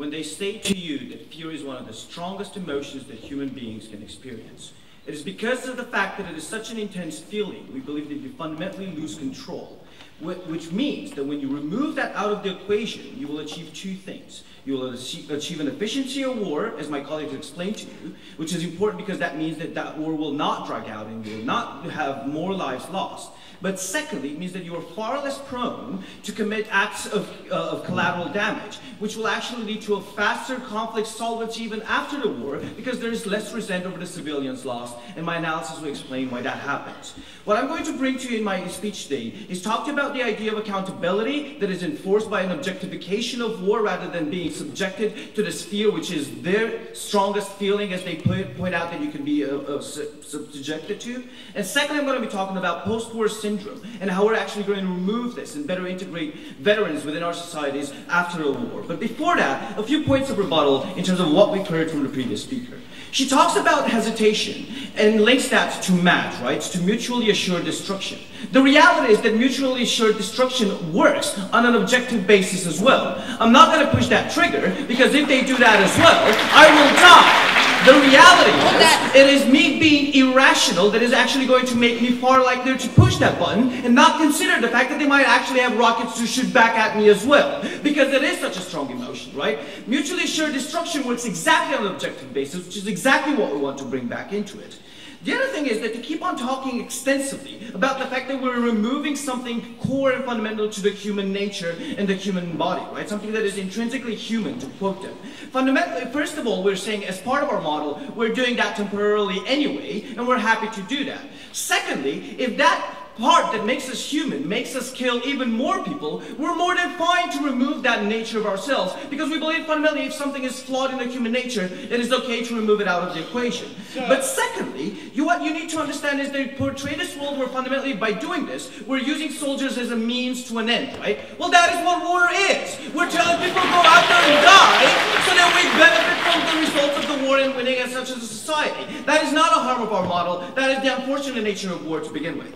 when they say to you that fear is one of the strongest emotions that human beings can experience. It is because of the fact that it is such an intense feeling, we believe that you fundamentally lose control. Which means that when you remove that out of the equation, you will achieve two things. You will achieve an efficiency of war, as my colleagues explained to you, which is important because that means that that war will not drag out and you will not have more lives lost. But secondly, it means that you are far less prone to commit acts of, uh, of collateral damage, which will actually lead to a faster conflict solvency even after the war, because there is less resent over the civilians lost, and my analysis will explain why that happens. What I'm going to bring to you in my speech today is talk about the idea of accountability that is enforced by an objectification of war rather than being subjected to this fear, which is their strongest feeling, as they point out that you can be uh, uh, subjected to. And secondly, I'm going to be talking about post-war syndrome and how we're actually going to remove this and better integrate veterans within our societies after a war. But before that, a few points of rebuttal in terms of what we've heard from the previous speaker. She talks about hesitation and links that to MAD, right? To mutually assured destruction. The reality is that mutually assured destruction works on an objective basis as well. I'm not going to push that trigger because if they do that as well, I will die. The reality is, it is me being irrational that is actually going to make me far likelier to push that button and not consider the fact that they might actually have rockets to shoot back at me as well. Because it is such a strong emotion, right? Mutually assured destruction works exactly on an objective basis, which is exactly what we want to bring back into it. The other thing is that to keep on talking extensively about the fact that we're removing something core and fundamental to the human nature and the human body, right? Something that is intrinsically human, to quote them. Fundamentally, first of all, we're saying as part of our model, we're doing that temporarily anyway, and we're happy to do that. Secondly, if that part that makes us human, makes us kill even more people, we're more than fine to remove that nature of ourselves because we believe fundamentally if something is flawed in the human nature, it is okay to remove it out of the equation. But secondly, you, what you need to understand is they portray this world where fundamentally by doing this, we're using soldiers as a means to an end, right? Well, that is what war is. We're telling people go out there and die so that we benefit from the results of the war and winning as such as a society. That is not a harm of our model. That is the unfortunate nature of war to begin with.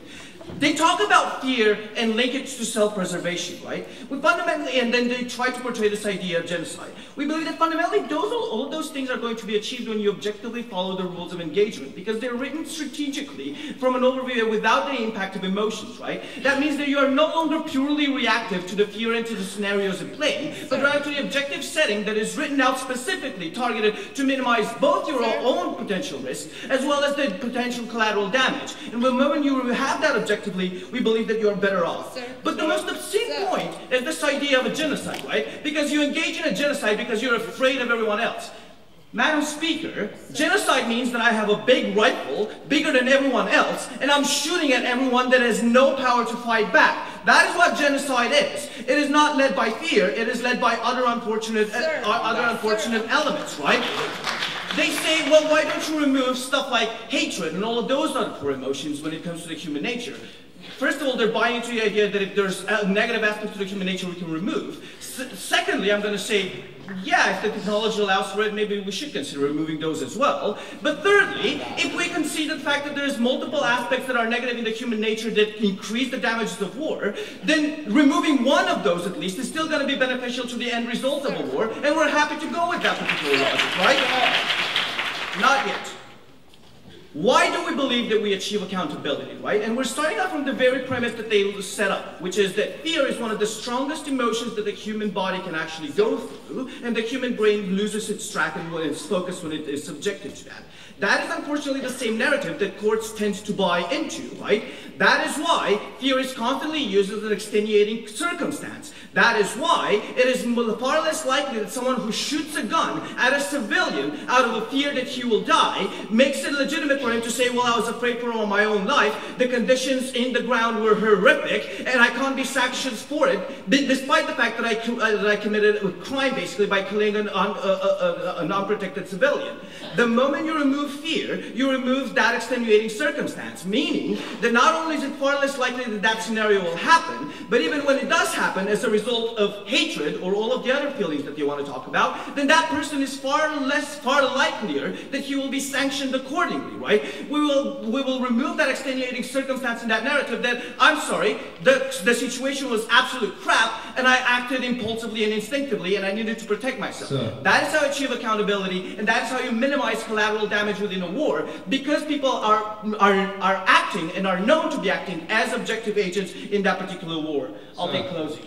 They talk about fear and link it to self-preservation, right? We fundamentally, and then they try to portray this idea of genocide. We believe that fundamentally those, all those things are going to be achieved when you objectively follow the rules of engagement because they're written strategically from an overview without the impact of emotions, right? That means that you are no longer purely reactive to the fear and to the scenarios in play, but rather to the objective setting that is written out specifically targeted to minimize both your own potential risk as well as the potential collateral damage. And the moment you have that objective objectively, we believe that you're better off. Sir, but the most obscene sir. point is this idea of a genocide, right? Because you engage in a genocide because you're afraid of everyone else. Madam Speaker, genocide means that I have a big rifle, bigger than everyone else, and I'm shooting at everyone that has no power to fight back. That is what genocide is. It is not led by fear, it is led by other unfortunate, uh, other unfortunate elements, right? They say, well, why don't you remove stuff like hatred and all of those other core emotions when it comes to the human nature? First of all, they're buying into the idea that if there's a negative aspects to the human nature, we can remove. Secondly, I'm going to say, yeah, if the technology allows for it, maybe we should consider removing those as well. But thirdly, if we concede the fact that there's multiple aspects that are negative in the human nature that increase the damages of war, then removing one of those at least is still going to be beneficial to the end result of a war, and we're happy to go with that particular logic, right? Not yet. Why do we believe that we achieve accountability, right? And we're starting out from the very premise that they set up, which is that fear is one of the strongest emotions that the human body can actually go through, and the human brain loses its track and its focus when it is subjected to that. That is unfortunately the same narrative that courts tend to buy into, right? That is why fear is constantly used as an extenuating circumstance. That is why it is far less likely that someone who shoots a gun at a civilian out of a fear that he will die makes it legitimate for him to say, well, I was afraid for my own life. The conditions in the ground were horrific, and I can't be sanctioned for it, despite the fact that I, uh, that I committed a crime, basically, by killing an, un, uh, uh, uh, a, a, a non-protected civilian. The moment you remove fear, you remove that extenuating circumstance, meaning that not only is it far less likely that that scenario will happen, but even when it does happen as a result of hatred or all of the other feelings that you want to talk about, then that person is far less, far likelier that he will be sanctioned accordingly, right? right? We will, we will remove that extenuating circumstance in that narrative that, I'm sorry, the, the situation was absolute crap, and I acted impulsively and instinctively, and I needed to protect myself. So- that is how you achieve accountability, and that is how you minimize collateral damage within a war, because people are, are, are acting and are known to be acting as objective agents in that particular war. I'll So- take closing.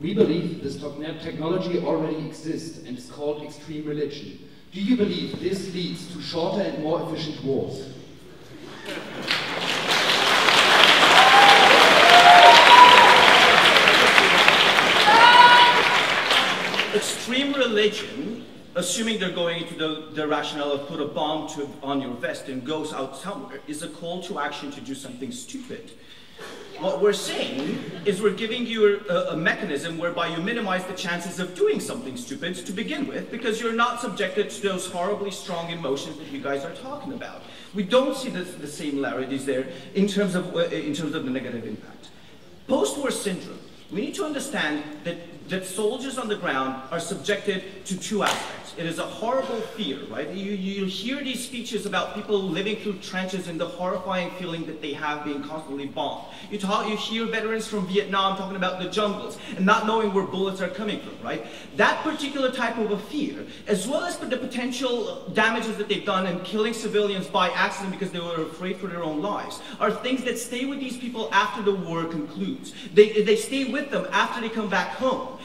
We believe this technology already exists and is called extreme religion. Do you believe this leads to shorter and more efficient wars? extreme religion, assuming they're going into the, the rationale of put a bomb to, on your vest and goes out somewhere, is a call to action to do something stupid. What we're saying is we're giving you a, a mechanism whereby you minimize the chances of doing something stupid to begin with because you're not subjected to those horribly strong emotions that you guys are talking about. We don't see the, the similarities there in terms of, uh, in terms of the negative impact. Post-war syndrome, we need to understand that, that soldiers on the ground are subjected to two aspects. It is a horrible fear, right? You, you hear these speeches about people living through trenches and the horrifying feeling that they have being constantly bombed. You, talk, you hear veterans from Vietnam talking about the jungles and not knowing where bullets are coming from, right? That particular type of a fear, as well as the potential damages that they've done and killing civilians by accident because they were afraid for their own lives, are things that stay with these people after the war concludes. They, they stay with them after they come back home.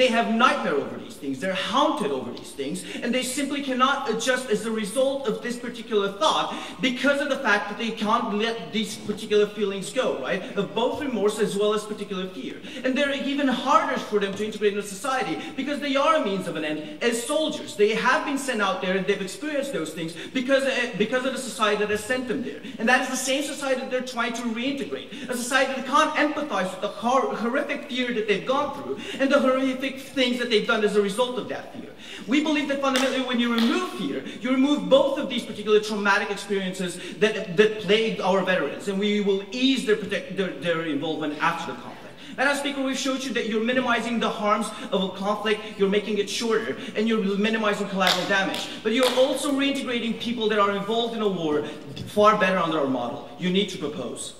They have nightmare over these things. They're haunted over these things, and they simply cannot adjust as a result of this particular thought because of the fact that they can't let these particular feelings go, right? Of both remorse as well as particular fear. And they're even harder for them to integrate into society because they are a means of an end as soldiers. They have been sent out there and they've experienced those things because, uh, because of the society that has sent them there. And that is the same society that they're trying to reintegrate. A society that can't empathize with the hor- horrific fear that they've gone through and the horrific things that they've done as a result of that fear. We believe that fundamentally when you remove fear, you remove both of these particular traumatic experiences that, that plagued our veterans, and we will ease their, their, their involvement after the conflict. And Madam Speaker, we've showed you that you're minimizing the harms of a conflict, you're making it shorter, and you're minimizing collateral damage. But you're also reintegrating people that are involved in a war far better under our model. You need to propose.